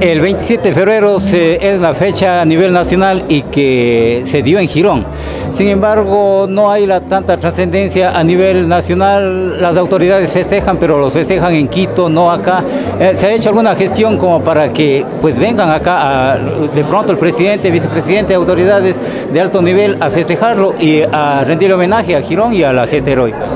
El 27 de febrero es la fecha a nivel nacional y que se dio en Girón. Sin embargo, no hay la tanta trascendencia a nivel nacional. Las autoridades festejan, pero los festejan en Quito, no acá. Eh, ¿Se ha hecho alguna gestión como para que pues vengan acá a, de pronto el presidente, vicepresidente, autoridades de alto nivel a festejarlo y a rendir homenaje a Girón y a la gesta heroica?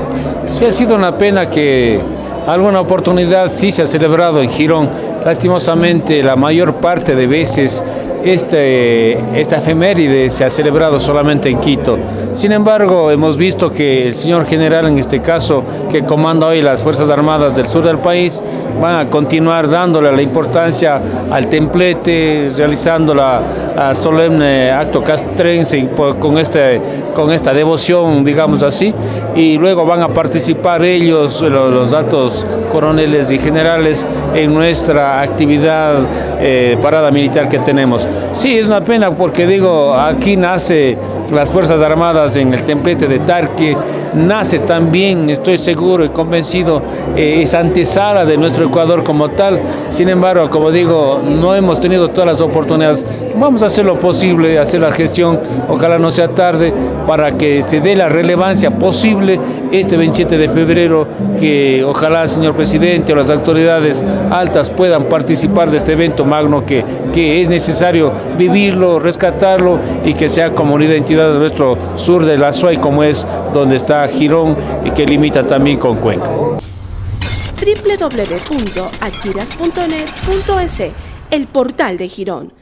Sí, ha sido una pena que alguna oportunidad sí se ha celebrado en Girón. Lastimosamente, la mayor parte de veces este, esta efeméride se ha celebrado solamente en Quito. Sin embargo, hemos visto que el señor general, en este caso, que comanda hoy las Fuerzas Armadas del sur del país, van a continuar dándole la importancia al templete, realizando la, solemne acto castrense con, este, con esta devoción, digamos así, y luego van a participar ellos, los, altos coroneles y generales, en nuestra actividad eh, parada militar que tenemos. Sí, es una pena porque digo, aquí nace las Fuerzas Armadas en el templete de Tarque, nace también, estoy seguro y convencido, eh, esa antesala de nuestro Ecuador como tal. Sin embargo, como digo, no hemos tenido todas las oportunidades. Vamos a hacer lo posible, hacer la gestión, ojalá no sea tarde, para que se dé la relevancia posible este 27 de febrero, que ojalá, señor presidente, o las autoridades altas puedan participar de este evento magno que, que es necesario vivirlo, rescatarlo y que sea como una identidad de nuestro sur de la SUAY como es donde está Girón y que limita también con Cuenca. www.achiras.net.es, el portal de Girón